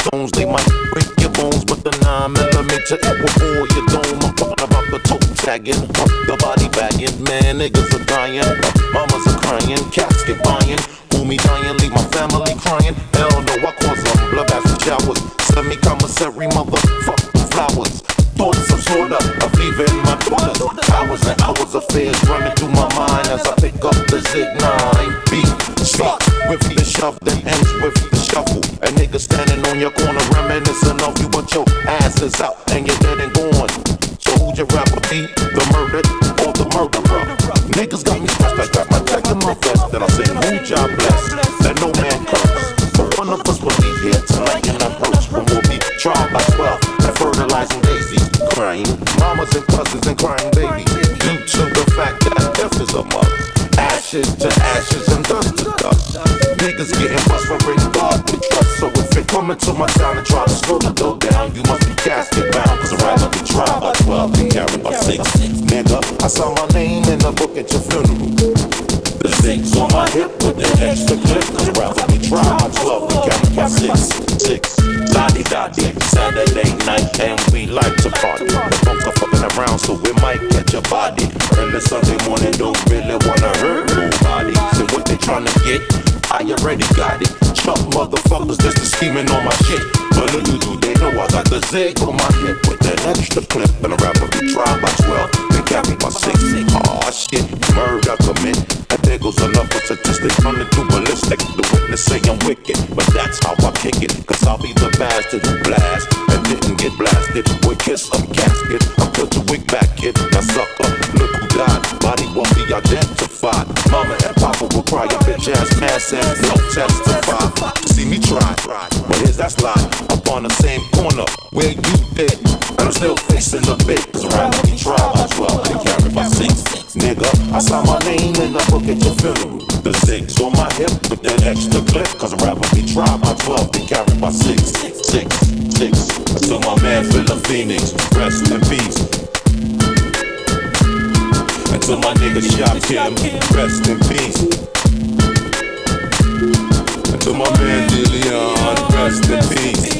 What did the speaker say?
stones, they might break your bones, but the nine millimeter it will bore your dome. I'm talking about the toe tagging, the body bagging. Man, niggas are dying, mamas are crying, cats get buying. Me dying, leave my family crying. Hell no, I cause them blood showers. Semi commissary, motherfucking flowers. Thoughts of sort of, leaving my daughter. Hours and hours of fears running corner of you, but your ass is out and you're dead and gone. So who'd you rather be, the murdered or the murderer? Niggas got me got my tech in my vest. Then I say, who job bless, that no man curse. But one of us will leave here tonight in a hearse when we'll be tried by 12 and fertilizing daisies. Crying mamas and cousins and crying babies. Due to the fact that death is a must. Ashes to ashes and dust to dust. Niggas getting bust for bringing coming to my town and try to slow the dough down, you must be casket bound. Cause I'd rather be tried by 12 than carried by 6. Nigga, I saw my name in the book at your funeral. The six on my hip with the extra clip. Cause I'd rather be tried by 12 than carried by 6. 6. Lottie dottie. Saturday night and we like to party. The folks are fucking around so we might catch a body. Early Sunday morning don't really wanna hurt nobody. So what they tryna get? I already got it. Chump motherfuckers just a scheming on my shit. But little do they know I got the zig on my hip with that extra clip. And a rapper be tried by 12, then carried by 6. Aw shit, murder I commit. And there goes another statistic running through ballistic. The witness say I'm wicked, but that's how I kick it. Cause I'll be the bastard who blast and get blasted. With kiss some casket, I put the wig back, kid. Now sucker, look who died. Body won't be identified. Mama and Papa will cry, your bitch ass man says no testify. See me try, but here's that slide. Up on the same corner where you did. And I'm still facing the bait. Cause around me by 12 and carry my 6. Nigga, I saw my name in the book at your funeral. The six on my hip with that extra clip. Cause I'd rather be tried by 12 than carried 6. 6, 6. Until my man Philip Phoenix, rest in peace. Until my nigga shot Kim, rest in peace. Until my man Dillion, rest in peace.